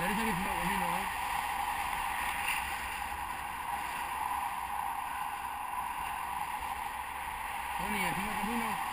내리시겠습니 다. 여기 는. 언 니, 생각해보면